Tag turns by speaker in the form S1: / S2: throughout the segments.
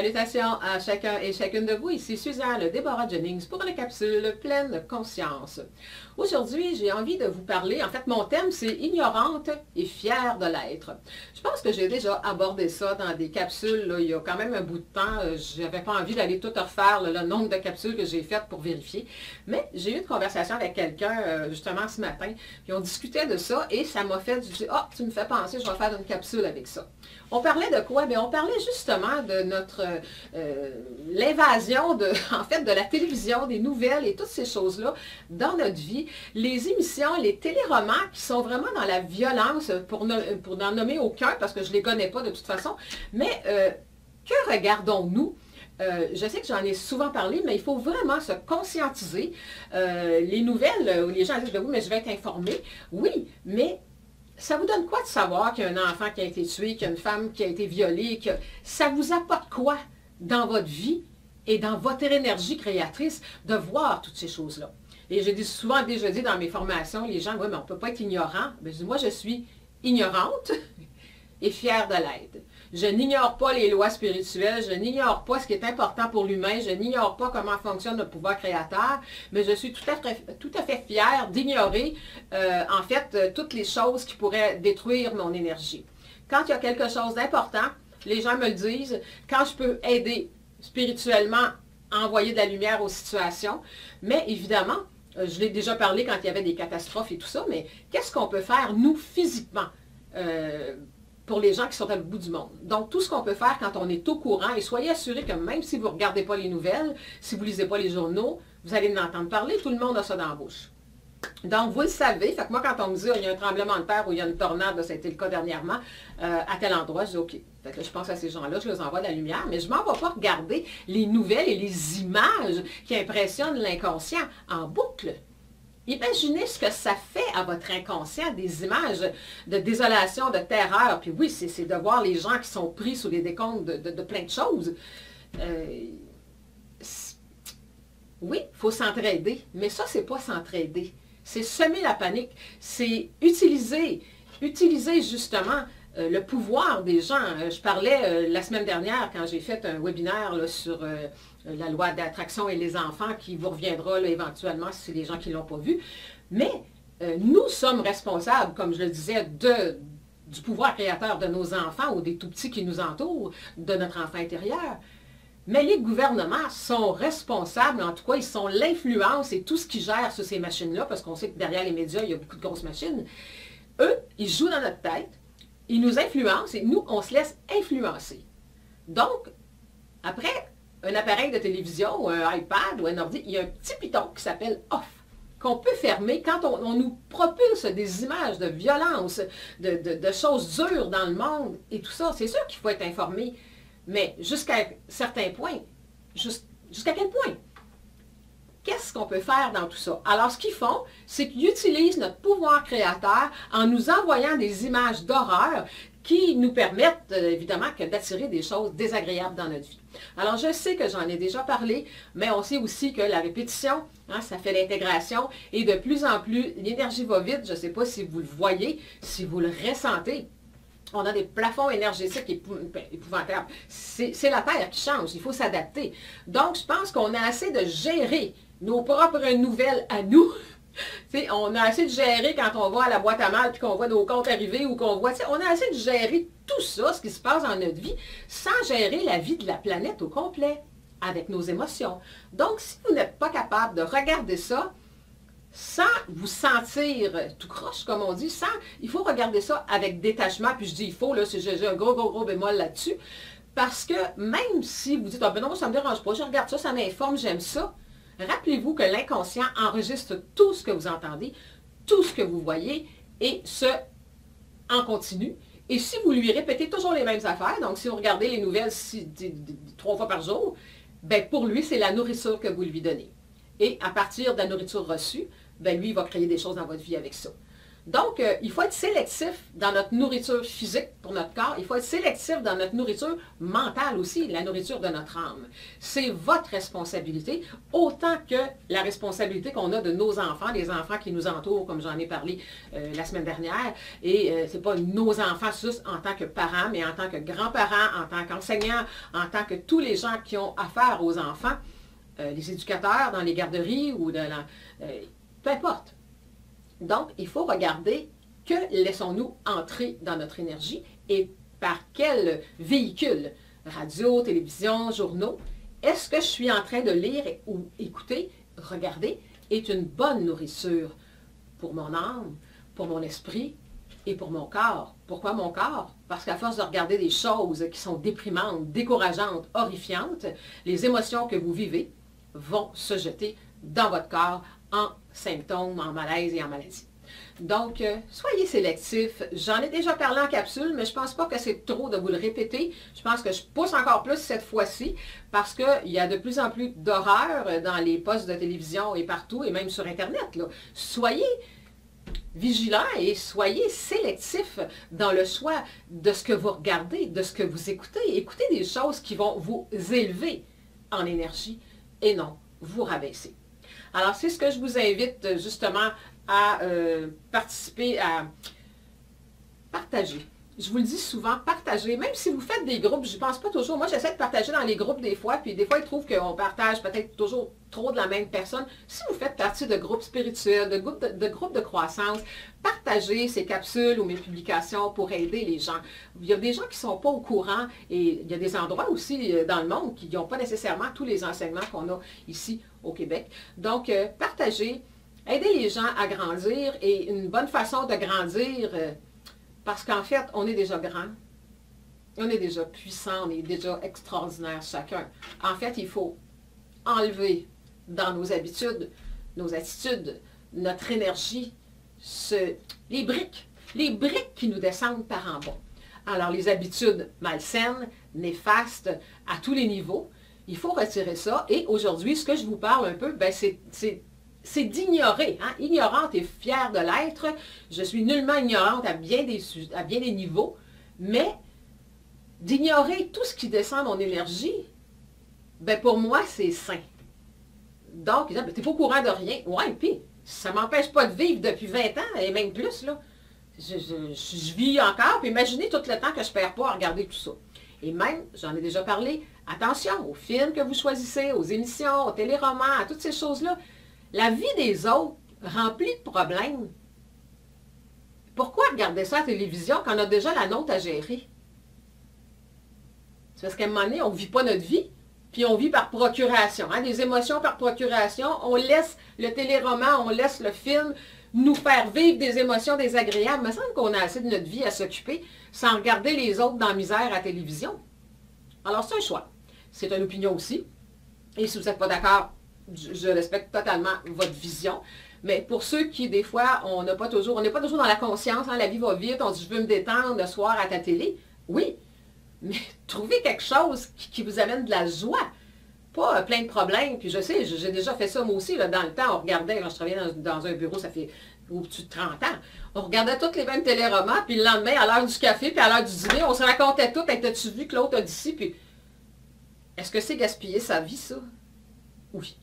S1: Salutations à chacun et chacune de vous. Ici Suzanne Déborah Jennings pour la capsule Pleine Conscience. Aujourd'hui, j'ai envie de vous parler, en fait, mon thème, c'est ignorante et fière de l'être. Je pense que j'ai déjà abordé ça dans des capsules, il y a quand même un bout de temps. Euh, je n'avais pas envie d'aller tout refaire, le nombre de capsules que j'ai faites pour vérifier. Mais j'ai eu une conversation avec quelqu'un, euh, justement, ce matin, puis on discutait de ça, et ça m'a fait, je dis, oh, tu me fais penser, je vais faire une capsule avec ça. On parlait de quoi? Bien, on parlait justement de notre, euh, l'invasion, de, en fait, de la télévision, des nouvelles et toutes ces choses-là dans notre vie les émissions, les téléromans qui sont vraiment dans la violence, pour, n'en nommer aucun, parce que je ne les connais pas de toute façon, mais euh, que regardons-nous? Euh, je sais que j'en ai souvent parlé, mais il faut vraiment se conscientiser. Euh, les nouvelles, où les gens disent, ben oui, mais je vais être informé. Oui, mais ça vous donne quoi de savoir qu'il y a un enfant qui a été tué, qu'il y a une femme qui a été violée, que ça vous apporte quoi dans votre vie et dans votre énergie créatrice de voir toutes ces choses-là? Et je dis souvent déjà dit dans mes formations, les gens, oui, mais on ne peut pas être ignorant. Mais moi, je suis ignorante et fière de l'aide. Je n'ignore pas les lois spirituelles, je n'ignore pas ce qui est important pour l'humain, je n'ignore pas comment fonctionne le pouvoir créateur, mais je suis tout à fait, fière d'ignorer, euh, en fait, euh, toutes les choses qui pourraient détruire mon énergie. Quand il y a quelque chose d'important, les gens me le disent, quand je peux aider spirituellement envoyer de la lumière aux situations, mais évidemment, euh, je l'ai déjà parlé quand il y avait des catastrophes et tout ça, mais qu'est-ce qu'on peut faire, nous, physiquement, pour les gens qui sont à bout du monde? Donc, tout ce qu'on peut faire quand on est au courant, et soyez assurés que même si vous ne regardez pas les nouvelles, si vous ne lisez pas les journaux, vous allez en entendre parler, tout le monde a ça dans la bouche. Donc, vous le savez, fait que moi, quand on me dit qu'il y a un tremblement de terre ou il y a une tornade, ça a été le cas dernièrement, euh, à tel endroit, je dis OK. Fait que je pense à ces gens-là, je les envoie de la lumière, mais je ne m'en vais pas regarder les nouvelles et les images qui impressionnent l'inconscient en boucle. Imaginez ce que ça fait à votre inconscient, des images de désolation, de terreur. Puis oui, c'est de voir les gens qui sont pris sous les décomptes de, plein de choses. Euh, oui, il faut s'entraider, mais ça, c'est pas s'entraider. C'est semer la panique. C'est utiliser, utiliser justement euh, le pouvoir des gens. Euh, je parlais la semaine dernière quand j'ai fait un webinaire sur la loi d'attraction et les enfants qui vous reviendra éventuellement si c'est les gens qui ne l'ont pas vu. Mais nous sommes responsables, comme je le disais, du pouvoir créateur de nos enfants ou des tout petits qui nous entourent, de notre enfant intérieur. Mais les gouvernements sont responsables, en tout cas, ils sont l'influence et tout ce qui gère sur ces machines-là, parce qu'on sait que derrière les médias, il y a beaucoup de grosses machines. Eux, ils jouent dans notre tête, ils nous influencent et nous, on se laisse influencer. Donc, après un appareil de télévision ou un iPad ou un ordi, il y a un petit piton qui s'appelle off qu'on peut fermer quand on, nous propulse des images de violence, de, choses dures dans le monde et tout ça. C'est sûr qu'il faut être informé, mais jusqu'à certains points. Jusqu'à quel point? Qu'est-ce qu'on peut faire dans tout ça? Alors, ce qu'ils font, c'est qu'ils utilisent notre pouvoir créateur en nous envoyant des images d'horreur qui nous permettent, euh, évidemment, d'attirer des choses désagréables dans notre vie. Alors, je sais que j'en ai déjà parlé, mais on sait aussi que la répétition, hein, ça fait l'intégration, et de plus en plus, l'énergie va vite. Je ne sais pas si vous le voyez, si vous le ressentez. On a des plafonds énergétiques ben, épouvantables. C'est la Terre qui change, il faut s'adapter. Donc, je pense qu'on a assez de gérer nos propres nouvelles à nous. On a assez de gérer quand on va à la boîte à mal puis qu'on voit nos comptes arriver ou qu'on voit. On a assez de gérer tout ça, ce qui se passe dans notre vie, sans gérer la vie de la planète au complet, avec nos émotions. Donc, si vous n'êtes pas capable de regarder ça, sans vous sentir tout croche, comme on dit, sans, il faut regarder ça avec détachement, puis je dis il faut, là, j'ai un gros, gros, gros bémol là-dessus, parce que même si vous dites, ah ben non, ça ne me dérange pas, je regarde ça, ça m'informe, j'aime ça, Rappelez-vous que l'inconscient enregistre tout ce que vous entendez, tout ce que vous voyez, et ce, en continu. Et si vous lui répétez toujours les mêmes affaires, donc si vous regardez les nouvelles trois fois par jour, ben pour lui, c'est la nourriture que vous lui donnez. Et à partir de la nourriture reçue, ben lui, il va créer des choses dans votre vie avec ça. Donc, euh, il faut être sélectif dans notre nourriture physique pour notre corps. Il faut être sélectif dans notre nourriture mentale aussi, la nourriture de notre âme. C'est votre responsabilité, autant que la responsabilité qu'on a de nos enfants, des enfants qui nous entourent, comme j'en ai parlé euh, la semaine dernière. Et euh, ce n'est pas nos enfants juste en tant que parents, mais en tant que grands-parents, en tant qu'enseignants, en tant que tous les gens qui ont affaire aux enfants, les éducateurs dans les garderies ou de la... peu importe donc, il faut regarder que laissons-nous entrer dans notre énergie et par quel véhicule, radio, télévision, journaux, est-ce que je suis en train de lire ou écouter, regarder, est une bonne nourriture pour mon âme, pour mon esprit et pour mon corps. Pourquoi mon corps? Parce qu'à force de regarder des choses qui sont déprimantes, décourageantes, horrifiantes, les émotions que vous vivez vont se jeter dans votre corps en symptômes, en malaise et en maladie. Donc, euh, soyez sélectifs. J'en ai déjà parlé en capsule, mais je pense pas que c'est trop de vous le répéter. Je pense que je pousse encore plus cette fois-ci parce qu'il y a de plus en plus d'horreurs dans les postes de télévision et partout, et même sur Internet. Soyez vigilants et soyez sélectifs dans le choix de ce que vous regardez, de ce que vous écoutez. Écoutez des choses qui vont vous élever en énergie et non vous rabaisser. Alors, c'est ce que je vous invite euh, justement à euh, participer, à partager. Je vous le dis souvent, partagez. Même si vous faites des groupes, je ne pense pas toujours. Moi, j'essaie de partager dans les groupes des fois, puis des fois, ils trouvent qu'on partage peut-être toujours trop de la même personne. Si vous faites partie de groupes spirituels, de groupes de, croissance, partagez ces capsules ou mes publications pour aider les gens. Il y a des gens qui ne sont pas au courant et il y a des endroits aussi euh, dans le monde qui n'ont pas nécessairement tous les enseignements qu'on a ici au Québec. Donc, euh, partagez, aidez les gens à grandir et une bonne façon de grandir, euh, parce qu'en fait, on est déjà grand, on est déjà puissant, on est déjà extraordinaire chacun. En fait, il faut enlever dans nos habitudes, nos attitudes, notre énergie, les briques, les briques qui nous descendent par en bas. Alors, les habitudes malsaines, néfastes à tous les niveaux, il faut retirer ça. Et aujourd'hui, ce que je vous parle un peu, ben, c'est d'ignorer, hein? ignorante et fière de l'être. Je suis nullement ignorante à bien des, à bien des niveaux, mais d'ignorer tout ce qui descend mon énergie, ben pour moi, c'est sain. Donc, tu n'es pas au courant de rien. Ouais, puis, ça ne m'empêche pas de vivre depuis 20 ans, et même plus, là. Je, je, vis encore, puis imaginez tout le temps que je perds pas à regarder tout ça. Et même, j'en ai déjà parlé, attention aux films que vous choisissez, aux émissions, aux téléromans, à toutes ces choses-là. La vie des autres remplie de problèmes. Pourquoi regarder ça à télévision quand on a déjà la nôtre à gérer? C'est parce qu'à un moment donné, on ne vit pas notre vie, puis on vit par procuration. Hein, des émotions par procuration. On laisse le téléroman, on laisse le film nous faire vivre des émotions désagréables. Il me semble qu'on a assez de notre vie à s'occuper sans regarder les autres dans la misère à la télévision. Alors, c'est un choix. C'est une opinion aussi. Et si vous n'êtes pas d'accord, je, respecte totalement votre vision. Mais pour ceux qui, des fois, on n'a pas toujours, on n'est pas toujours dans la conscience, hein, la vie va vite, on dit je veux me détendre le soir à ta télé. Oui, mais trouvez quelque chose qui, vous amène de la joie. Pas euh, plein de problèmes. Puis je sais, j'ai déjà fait ça moi aussi, dans le temps, on regardait, quand je travaillais dans, un bureau, ça fait au-dessus de 30 ans, on regardait toutes les mêmes téléromans, puis le lendemain, à l'heure du café, puis à l'heure du dîner, on se racontait tout, t'as-tu vu que l'autre a d'ici, puis est-ce que c'est gaspiller sa vie, ça? Oui.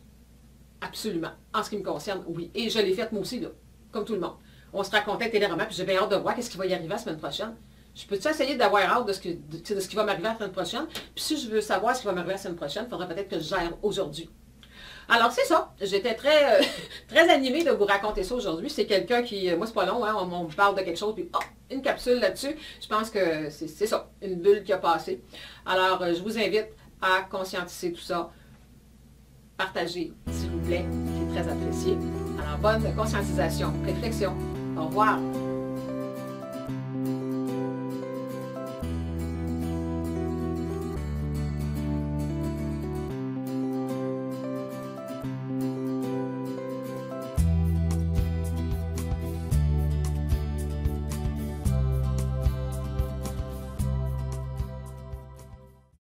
S1: Absolument. En ce qui me concerne, oui. Et je l'ai fait moi aussi, là, comme tout le monde. On se racontait téléromans, puis j'avais hâte de voir qu'est-ce qui va y arriver la semaine prochaine. Je peux-tu essayer d'avoir hâte de ce, qui va m'arriver la semaine prochaine? Puis si je veux savoir ce qui va m'arriver la semaine prochaine, il faudrait peut-être que je gère aujourd'hui. Alors, c'est ça. J'étais très, euh, très animée de vous raconter ça aujourd'hui. C'est quelqu'un qui, euh, moi, c'est pas long, hein, on, me parle de quelque chose, puis oh, une capsule là-dessus. Je pense que c'est ça, une bulle qui a passé. Alors, euh, je vous invite à conscientiser tout ça. Partagez, plaît. C'est très apprécié. Alors, bonne conscientisation, réflexion. Au revoir.